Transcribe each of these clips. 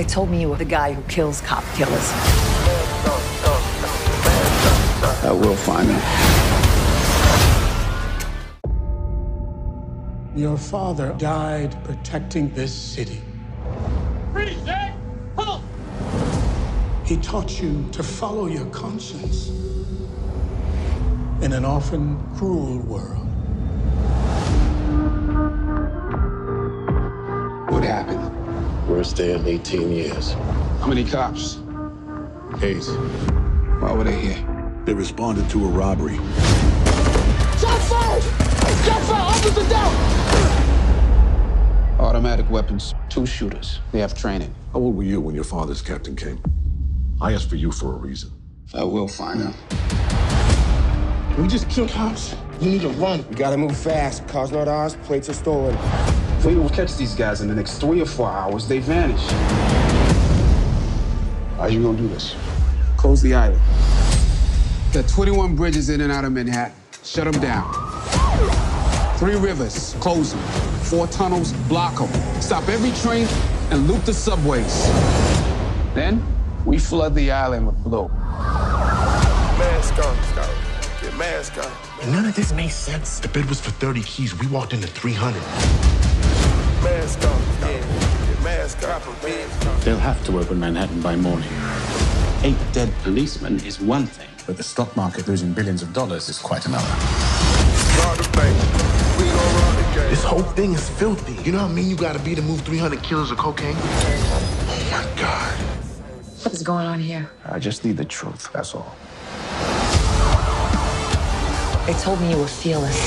They told me you were the guy who kills cop killers. I will find him. Your father died protecting this city. Freeze? He taught you to follow your conscience in an often cruel world. Worst day in 18 years. How many cops? Eight. Why were they here? They responded to a robbery. Shot fired! Shot fired! Officer down! Automatic weapons, two shooters. They have training. How old were you when your father's captain came? I asked for you for a reason. I will find him. We just killed cops. You need to run. We gotta move fast. Cars not ours, plates are stolen. If we don't catch these guys in the next three or four hours, they vanish. How are you gonna do this? Close the island. Got 21 bridges in and out of Manhattan. Shut them down. Three rivers, close them. Four tunnels, block them. Stop every train and loop the subways. Then we flood the island with blue. Mask on, Star. Get mask on. And none of this makes sense. The bid was for 30 keys. We walked into 300. They'll have to open Manhattan by morning. Eight dead policemen is one thing, but the stock market losing billions of dollars is quite another. Rob the bank. We gon' rob the game. This whole thing is filthy. You know how mean you gotta be to move 300 kilos of cocaine? Oh my God. What is going on here? I just need the truth, that's all. They told me you were fearless.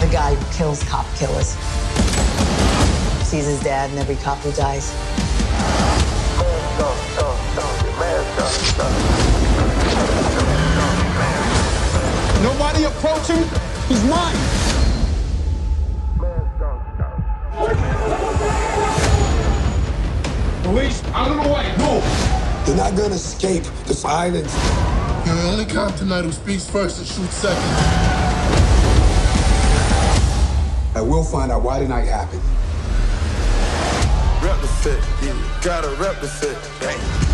The guy who kills cop killers. Sees his dad and every cop who dies. Approach him. He's mine. Mask on, Star. Police, out of the way. Move. They're not gonna escape this island. You're the only cop tonight who speaks first and shoots second. I will find out why the night happened. Rep the set, yeah. Gotta rep the set. Bang.